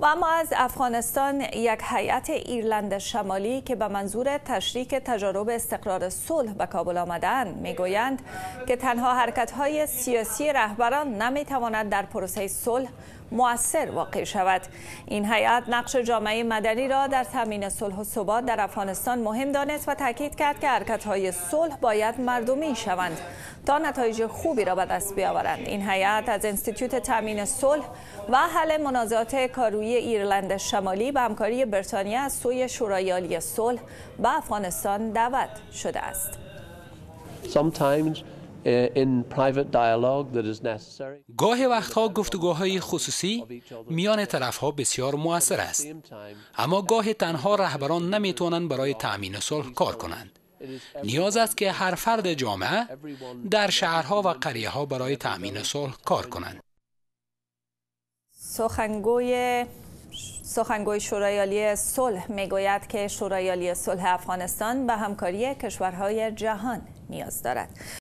و اما از افغانستان یک هیئت ایرلند شمالی که به منظور تشریک تجارب استقرار صلح به کابل آمدند می‌گویند که تنها حرکت های سیاسی رهبران نمی‌تواند در پروسه صلح مؤثر واقع شود. این هیئت نقش جامعه مدنی را در تامین صلح و ثبات در افغانستان مهم دانست و تاکید کرد که حرکت های صلح باید مردمی شوند تا نتایج خوبی را به دست بیاورند. این هیئت از انستیتوت تامین صلح و حل منازعات کاروی ایرلند شمالی به همکاری بریتانیا از سوی شورای عالی صلح به افغانستان دعوت شده است. گاه وقتها گفتگوهای خصوصی میان طرفها بسیار موثر است. اما گاه تنها رهبران نمی‌توانند برای تأمین صلح کار کنند. نیاز است که هر فرد جامعه در شهرها و قریه ها برای تأمین صلح کار کنند. سخنگوی سخنگوی شورای عالی صلح می‌گوید که شورای عالی صلح افغانستان به همکاری کشورهای جهان نیاز دارد.